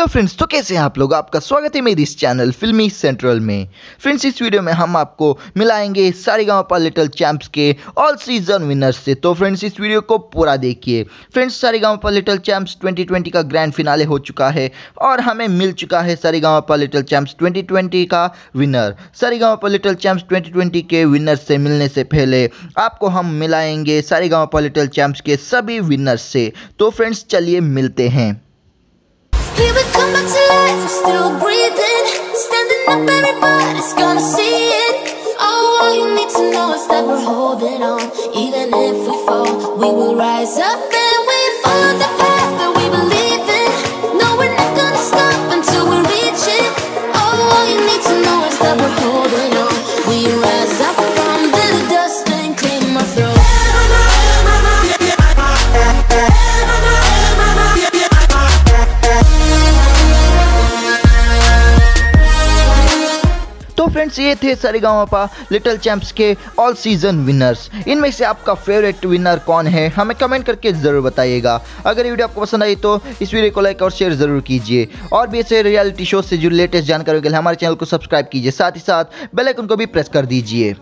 Hello friends तो कैसे हैं आप लोग? आपका स्वागत है मेरी इस चैनल फिल्मी सेंट्रल में। फ्रेंड्स इस वीडियो में हम आपको मिलाएँगे सारे गाँव पर लिटल चैंप्स के ऑल सीज़न विनर्स से। तो फ्रेंड्स इस वीडियो को पूरा देखिए। फ्रेंड्स सारे गाँव पर लिटल चैंप्स 2020 का ग्रैंड फिनाले हो चुका है और हमें मिल चुका है सारे गाँव पर लिटल चैंप्स 2020 का विनर सारे गाँव पर लिटल चैंप्स 2020 के विनर से मिलने से पहले आपको हम मिलाएँगे सारे गाँव पर लिटल चैंप्स के सभी विनर्स से। तो फ्रेंड्स चलिए मिलते हैं। Up, everybody's gonna see it. Oh, all you need to know is that we're holding on. Even if we fall, we will rise up and we follow the path that we believe in. No, we're not gonna stop until we reach it. Oh, all you need to know is that we're holding on. We तो friends ये थे Sa Re Ga Ma Pa little champs के all season winners इनमें से आपका favourite winner कौन है, हमें कमेंट करके ज़रूर बताइएगा। अगर ये वीडियो आपको पसंद आई तो इस वीडियो को लाइक और शेयर ज़रूर कीजिए। और भी ऐसे रियलिटी शो से जो लेटेस्ट जानकारी के लिए हमारे चैनल को सब्सक्राइब कीजिए। साथ ही साथ बेलाइकन को भी प्रेस कर दीजिए।